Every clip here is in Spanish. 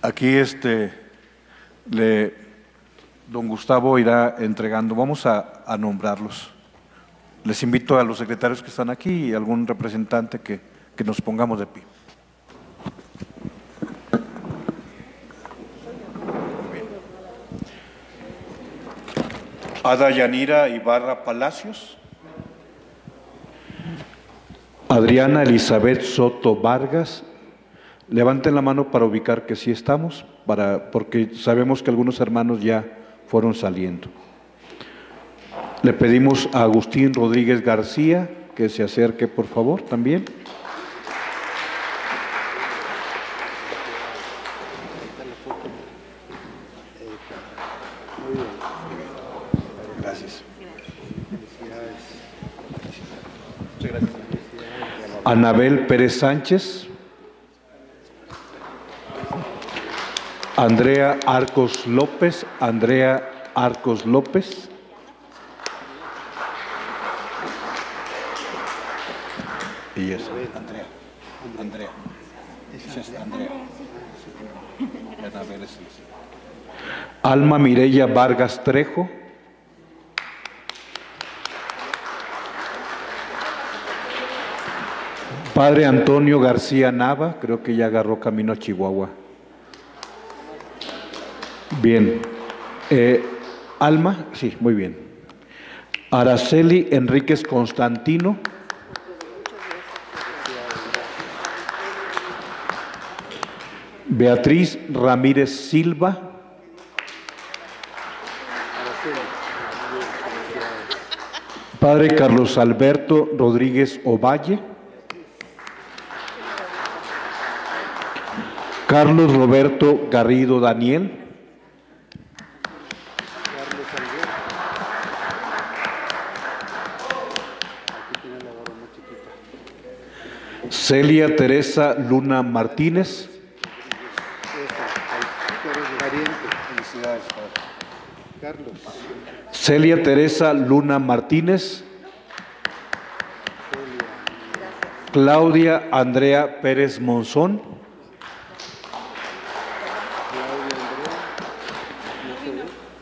Aquí este, le, don Gustavo irá entregando, vamos a, a nombrarlos. Les invito a los secretarios que están aquí y algún representante que, que nos pongamos de pie. Ada Yanira Ibarra Palacios. Adriana Elizabeth Soto Vargas. Levanten la mano para ubicar que sí estamos, para, porque sabemos que algunos hermanos ya fueron saliendo. Le pedimos a Agustín Rodríguez García que se acerque, por favor, también. Gracias. Anabel Pérez Sánchez. Andrea Arcos López. Andrea Arcos López. Y es Andrea. Andrea. Andrea. Alma Mireya Vargas Trejo. Padre Antonio García Nava, creo que ya agarró camino a Chihuahua. Bien. Eh, Alma, sí, muy bien. Araceli Enríquez Constantino. Beatriz Ramírez Silva. Padre Carlos Alberto Rodríguez Ovalle. Carlos Roberto Garrido Daniel. Celia Teresa Luna Martínez. Carlos. Celia Teresa Luna Martínez. Claudia Andrea Pérez Monzón.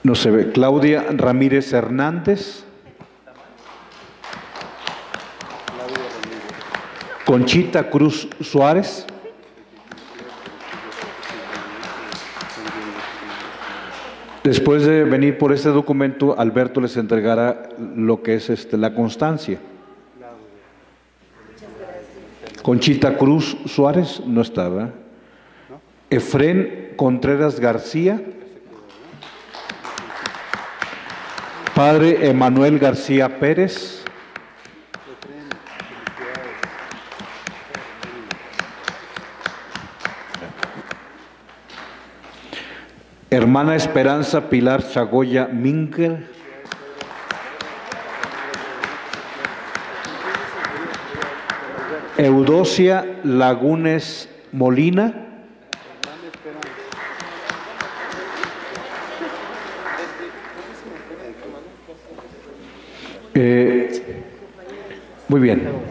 No se ve. Claudia Ramírez Hernández. Conchita Cruz Suárez. Después de venir por este documento, Alberto les entregará lo que es este, la constancia. Conchita Cruz Suárez no estaba. Efrén Contreras García. Padre Emanuel García Pérez. Hermana Esperanza Pilar Chagoya Minker. Eudocia Lagunes Molina. Eh, muy bien.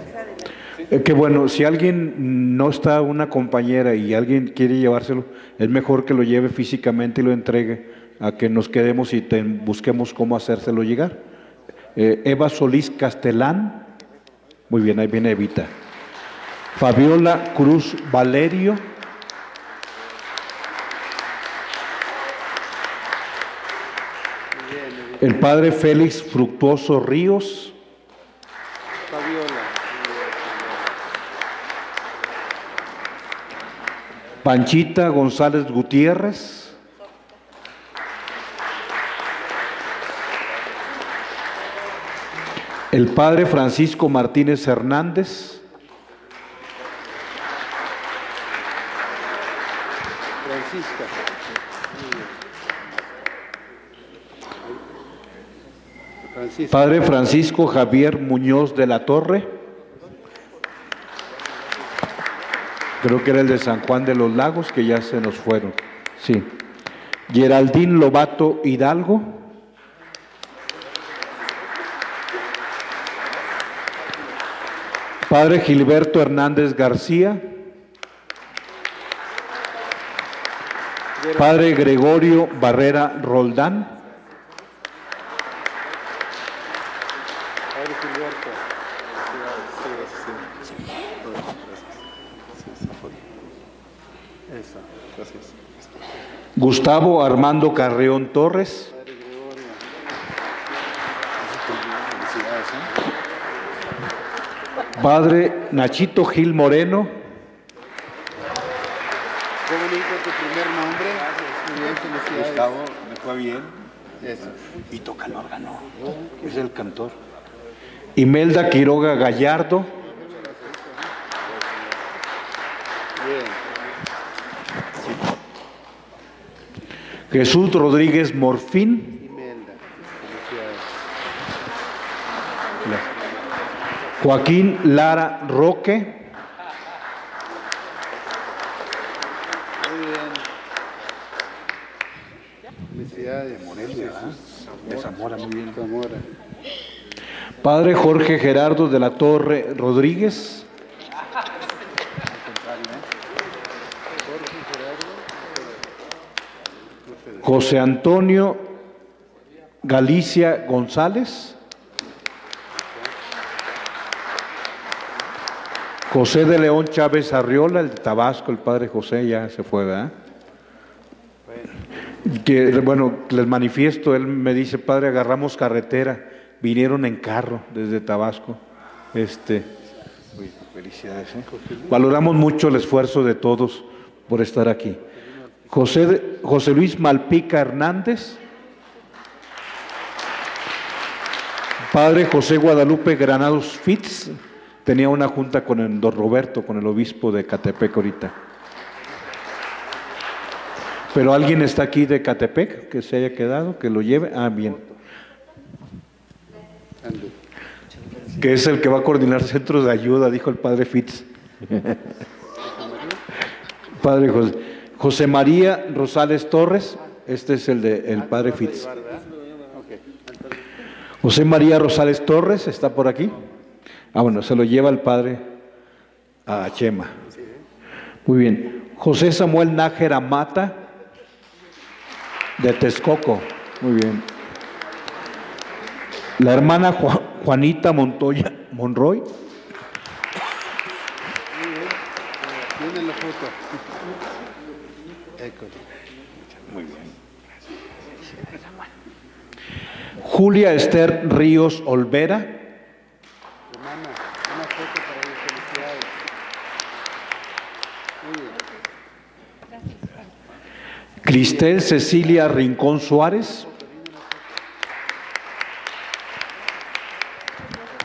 Eh, que bueno, si alguien no está una compañera y alguien quiere llevárselo, es mejor que lo lleve físicamente y lo entregue a que nos quedemos y te- busquemos cómo hacérselo llegar. Eh, Eva Solís Castelán, muy bien, ahí viene Evita. Fabiola Cruz Valerio. El padre Félix Fructuoso Ríos. Fabiola. Panchita González Gutiérrez. El padre Francisco Martínez Hernández. Francisca. Padre Francisco Javier Muñoz de la Torre. Creo que era el de San Juan de los Lagos, que ya se nos fueron. Sí. Geraldín Lobato Hidalgo. Padre Gilberto Hernández García. Padre Gregorio Barrera Roldán. Padre Gilberto. Eso, gracias. Gustavo Armando Carreón Torres. Padre Gregorio. Padre Nachito Gil Moreno. Qué bonito tu primer nombre. Muy bien, felicidades. Gustavo, me fue bien. Eso. Y toca el órgano. Es el cantor. Imelda Quiroga Gallardo. Bien. Jesús Rodríguez Morfín. Joaquín Lara Roque. Padre Jorge Gerardo de la Torre Rodríguez. José Antonio Galicia González. José de León Chávez Arriola, el de Tabasco, el padre José ya se fue, ¿verdad? Que, bueno, les manifiesto, él me dice, padre, agarramos carretera, vinieron en carro desde Tabasco. Este, uy, felicidades. ¿eh? Valoramos mucho el esfuerzo de todos por estar aquí. José, José Luis Malpica Hernández. Padre José Guadalupe Granados Fitz tenía una junta con el don Roberto, con el obispo de Catepec ahorita. Pero alguien está aquí de Catepec que se haya quedado, que lo lleve. Ah, bien. Que es el que va a coordinar centros de ayuda, dijo el padre Fitz. padre José, José María Rosales Torres, este es el de el padre Fitz. José María Rosales Torres está por aquí. Ah, bueno, se lo lleva el padre a Chema. Muy bien. José Samuel Nájera Mata, de Texcoco. Muy bien. La hermana Ju- Juanita Montoya Monroy. Tiene la foto. Julia Esther Ríos Olvera. Cristel Cecilia Rincón Suárez.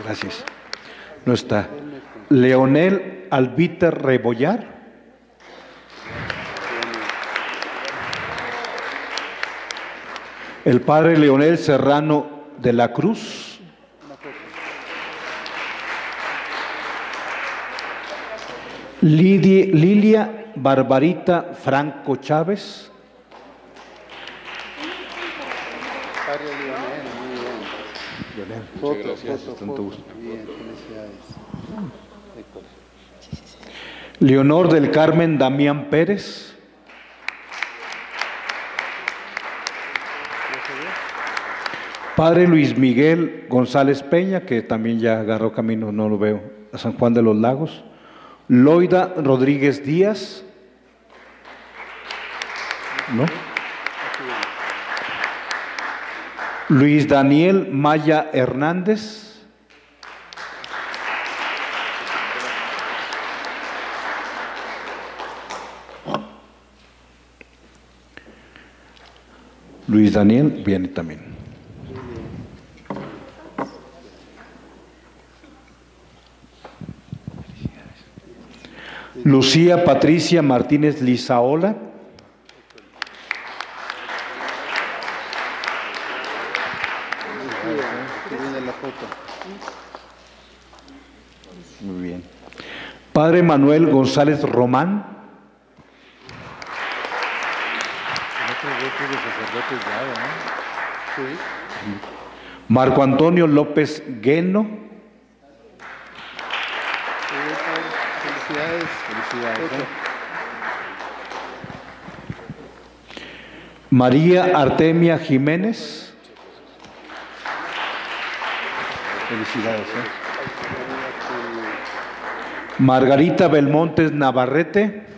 Gracias. No está. Leonel Albiter Rebollar. El padre Leonel Serrano de la Cruz. Lidi- Lilia Barbarita Franco Chávez. Leonor del Carmen Damián Pérez. Padre Luis Miguel González Peña, que también ya agarró camino, no lo veo, a San Juan de los Lagos. Loida Rodríguez Díaz. ¿No? Luis Daniel Maya Hernández. Luis Daniel viene también. Lucía Patricia Martínez Lizaola. Muy bien. Padre Manuel González Román. Marco Antonio López Gueno. Felicidades. Felicidades. María Artemia Jiménez. Felicidades. ¿eh? Margarita Belmontes Navarrete.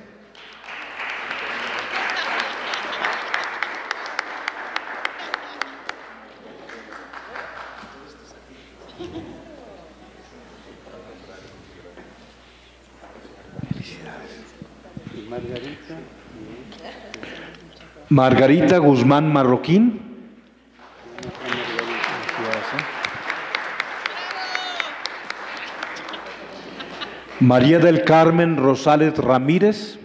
Margarita. Margarita Guzmán Marroquín. María del Carmen Rosales Ramírez.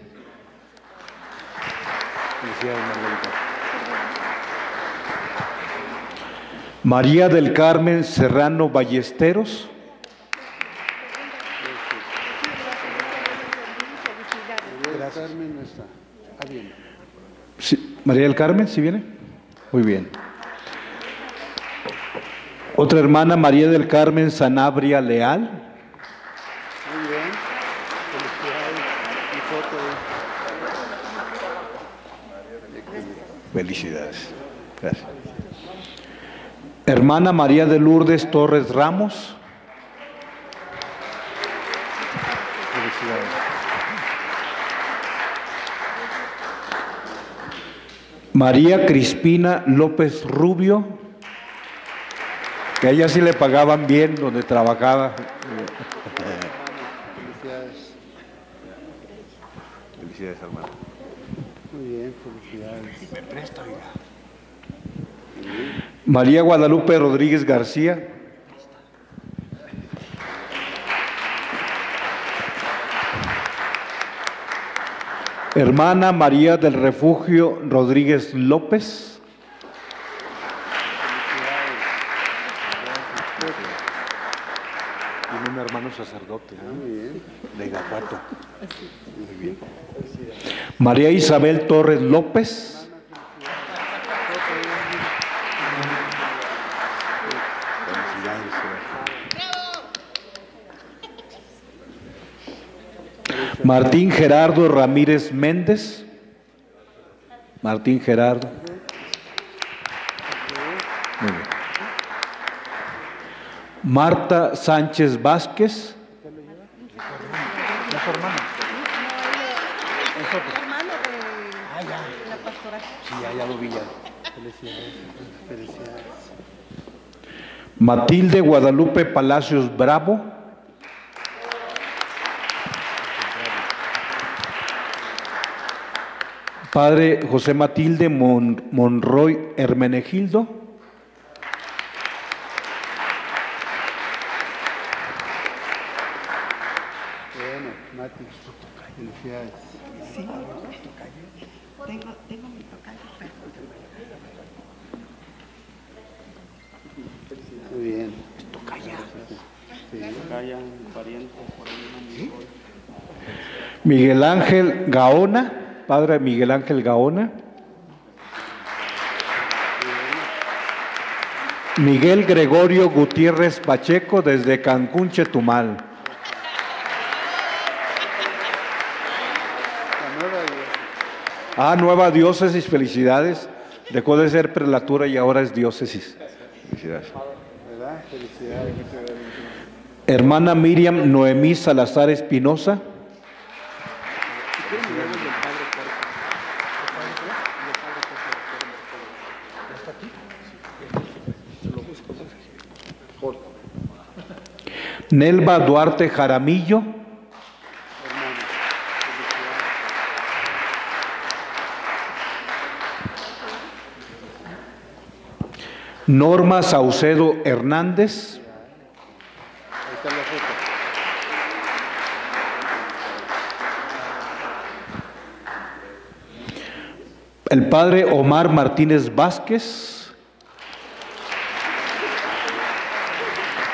María del Carmen Serrano Ballesteros. María Carmen no está. Ah, bien. Sí, María del Carmen, ¿sí viene? Muy bien. Otra hermana, María del Carmen Sanabria Leal. Muy bien. Felicidades. Felicidades. Gracias. Hermana María de Lourdes Torres Ramos. Felicidades. María Crispina López Rubio, que a ella sí le pagaban bien donde trabajaba. Felicidades. Felicidades, hermano. Muy bien, felicidades. María Guadalupe Rodríguez García. Hermana María del Refugio Rodríguez López. Tiene un hermano sacerdote Muy bien. de Irapuato. Muy bien. María Isabel Torres López. Martín Gerardo Ramírez Méndez. Martín Gerardo. Marta Sánchez Vázquez. Matilde Guadalupe Palacios Bravo. Padre José Matilde Mon- Monroy Hermenegildo. Miguel Ángel Gaona. Padre Miguel Ángel Gaona. Miguel Gregorio Gutiérrez Pacheco desde Cancún, Chetumal. Ah, nueva diócesis, felicidades. Dejó de ser prelatura y ahora es diócesis. Felicidades. Hermana Miriam Noemí Salazar Espinosa. Nelva Duarte Jaramillo. Norma Saucedo Hernández. El padre Omar Martínez Vázquez.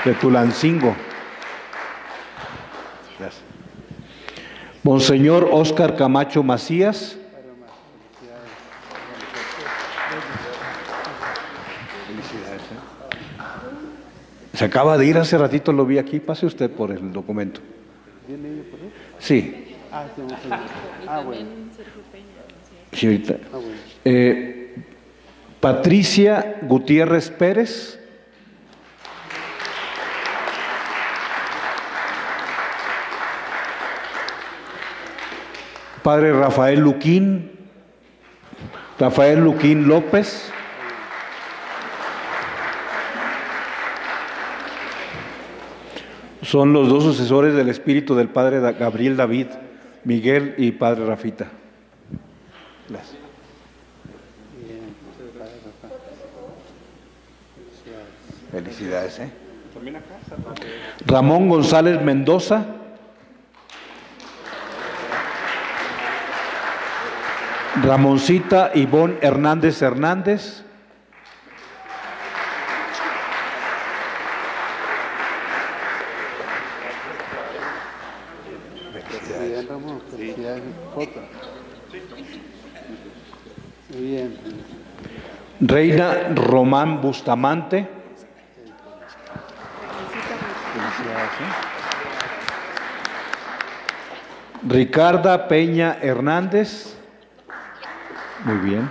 De Tulancingo. Gracias. Monseñor Óscar Camacho Macías. Se acaba de ir hace ratito, lo vi aquí. Pase usted por el documento. Sí. Eh, Patricia Gutiérrez Pérez. Padre Rafael Luquín, Rafael Luquín López. Son los dos sucesores del espíritu del Padre Gabriel David, Miguel y Padre Rafita. Gracias. Felicidades, ¿eh? Ramón González Mendoza. Ramoncita Ivonne Hernández Hernández. Reina Román Bustamante. Ricarda Peña Hernández. Muy bien.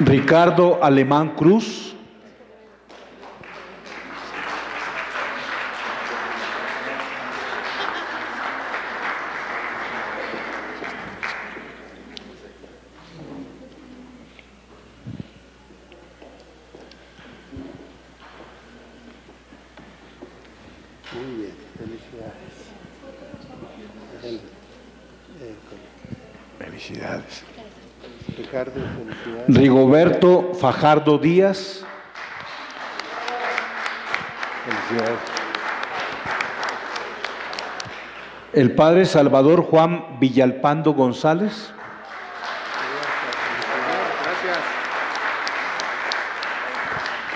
Ricardo Alemán Cruz. Muy bien, felicidades. Él, eh, con- Felicidades. Rigoberto Fajardo Díaz. Felicidades. El padre Salvador Juan Villalpando González.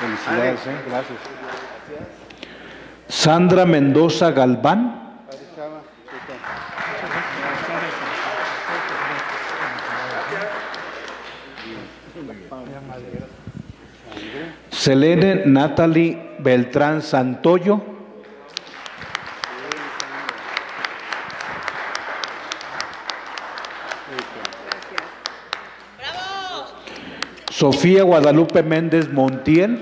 Felicidades, ¿eh? gracias. Sandra Mendoza Galván. Padre Chava, ¿qué tal? Selene Natalie Beltrán Santoyo. Sofía Guadalupe Méndez Montiel.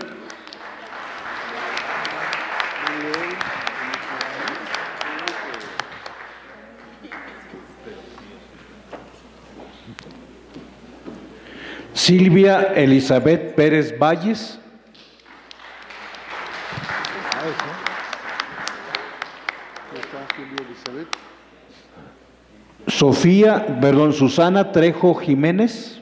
Silvia Elizabeth Pérez Valles. ¿Qué tal, Silvia Elizabeth? Sofía, perdón, Susana Trejo Jiménez.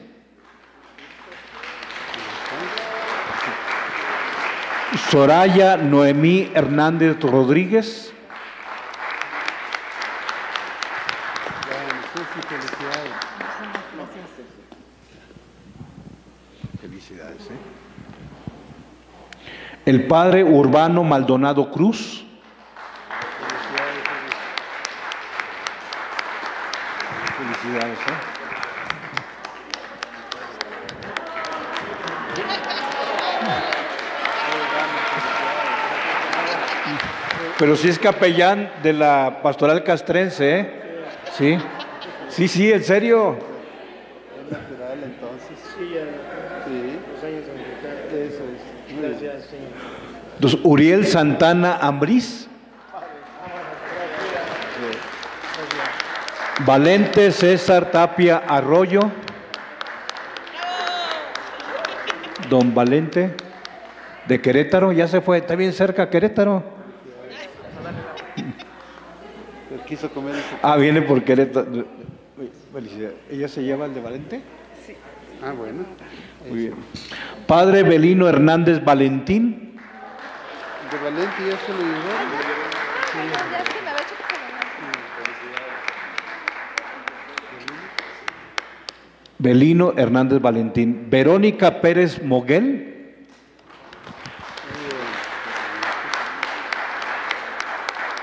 Soraya Noemí Hernández Rodríguez. El padre Urbano Maldonado Cruz. Felicidades. Pero sí es capellán de la pastoral castrense, ¿eh? Sí. Sí, sí, en serio. Natural, entonces. Sí, Eso es. Bien. Entonces, Uriel Santana Ambriz. Valente César Tapia Arroyo. Don Valente de Querétaro, ya se fue, está bien cerca Querétaro. Él quiso comer ese- Ah, viene por Querétaro. ¿Ella se llama el de Valente? Ah, bueno. Muy bien. Padre Belino Hernández Valentín. De Valente ya se lo llevó. Ya es que me había hecho que se Belino Hernández Valentín. Verónica Pérez Moguel. Felicidades, Belino.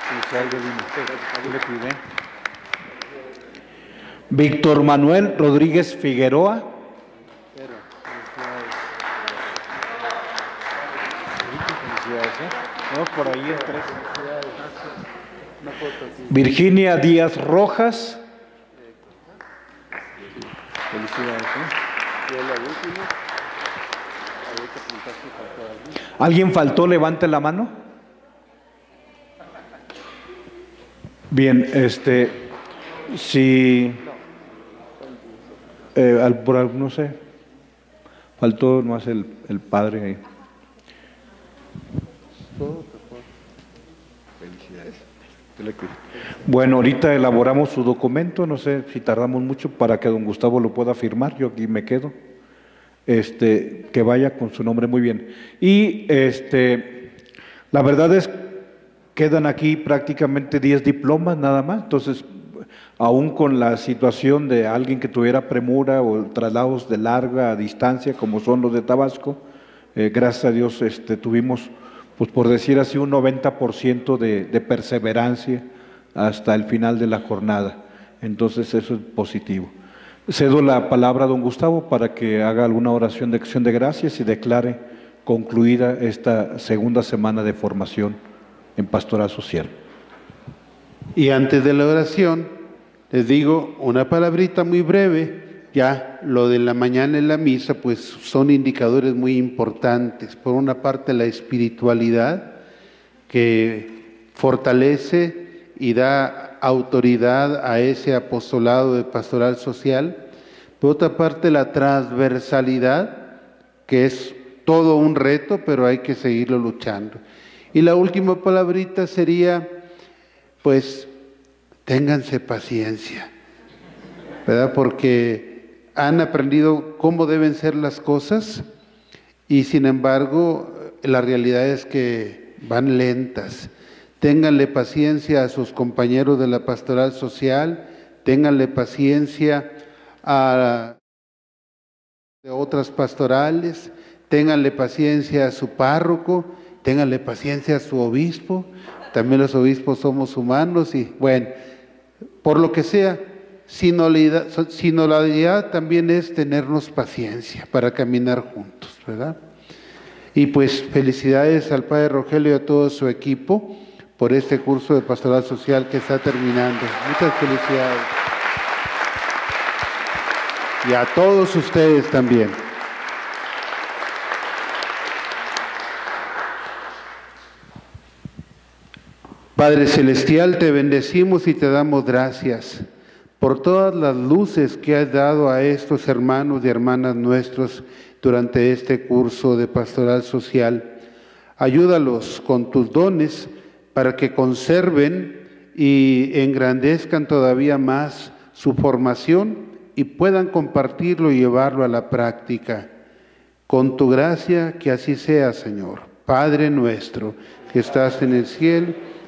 Yo le cuidé. Víctor Manuel Rodríguez Figueroa. Virginia Díaz Rojas. Felicidades. ¿eh? ¿Alguien faltó? Levante la mano. Bien, este, si, eh, al- por no sé, faltó más el, el padre ahí. Bueno, ahorita elaboramos su documento, no sé si tardamos mucho para que don Gustavo lo pueda firmar, yo aquí me quedo. Este, que vaya con su nombre muy bien. Y este, la verdad es quedan aquí prácticamente 10 diplomas nada más, entonces aún con la situación de alguien que tuviera premura o traslados de larga distancia como son los de Tabasco, eh, gracias a Dios este, tuvimos, pues por decir así, un 90% de, de perseverancia hasta el final de la jornada. Entonces eso es positivo. Cedo la palabra a don Gustavo para que haga alguna oración de acción de gracias y declare concluida esta segunda semana de formación en pastoral social. Y antes de la oración, les digo una palabrita muy breve. Ya lo de la mañana en la misa, pues son indicadores muy importantes. Por una parte, la espiritualidad, que fortalece y da autoridad a ese apostolado de pastoral social. Por otra parte, la transversalidad, que es todo un reto, pero hay que seguirlo luchando. Y la última palabrita sería, pues, ténganse paciencia, ¿verdad? Porque han aprendido cómo deben ser las cosas y sin embargo la realidad es que van lentas. Ténganle paciencia a sus compañeros de la pastoral social, ténganle paciencia a otras pastorales, ténganle paciencia a su párroco, ténganle paciencia a su obispo, también los obispos somos humanos y bueno, por lo que sea, sinodalidad, sinodalidad también es tenernos paciencia para caminar juntos, ¿verdad? Y pues felicidades al Padre Rogelio y a todo su equipo por este curso de pastoral social que está terminando. Muchas felicidades. Y a todos ustedes también. Padre Celestial, te bendecimos y te damos gracias por todas las luces que has dado a estos hermanos y hermanas nuestros durante este curso de pastoral social. Ayúdalos con tus dones para que conserven y engrandezcan todavía más su formación y puedan compartirlo y llevarlo a la práctica. Con tu gracia, que así sea, Señor. Padre nuestro, que estás en el cielo,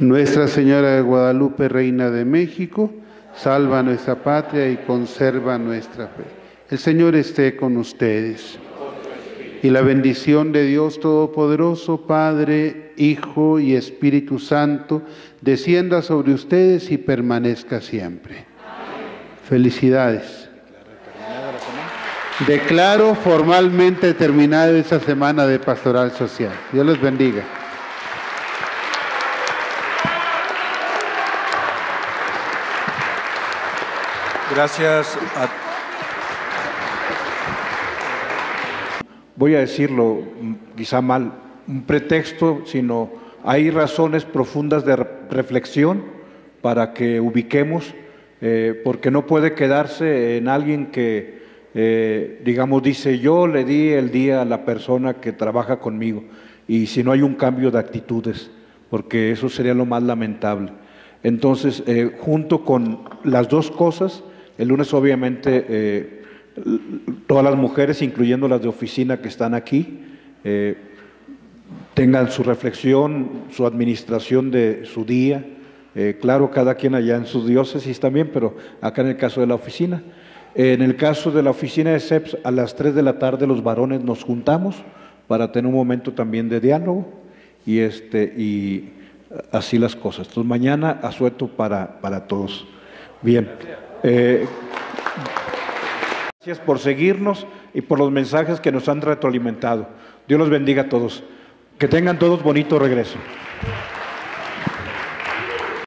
Nuestra Señora de Guadalupe, Reina de México, salva nuestra patria y conserva nuestra fe. El Señor esté con ustedes. Y la bendición de Dios Todopoderoso, Padre, Hijo y Espíritu Santo, descienda sobre ustedes y permanezca siempre. Felicidades. Declaro formalmente terminada esta semana de pastoral social. Dios les bendiga. Gracias a... Voy a decirlo mm, quizá mal, un pretexto, sino hay razones profundas de re- reflexión para que ubiquemos, eh, porque no puede quedarse en alguien que, eh, digamos, dice yo le di el día a la persona que trabaja conmigo, y si no hay un cambio de actitudes, porque eso sería lo más lamentable. Entonces, eh, junto con las dos cosas, el lunes obviamente eh, todas las mujeres, incluyendo las de oficina que están aquí, eh, tengan su reflexión, su administración de su día. Eh, claro, cada quien allá en sus diócesis también, pero acá en el caso de la oficina. En el caso de la oficina de CEPS, a las 3 de la tarde los varones nos juntamos para tener un momento también de diálogo y, este, y así las cosas. Entonces, mañana asueto para, para todos. Bien. Eh, gracias por seguirnos y por los mensajes que nos han retroalimentado. Dios los bendiga a todos. Que tengan todos bonito regreso.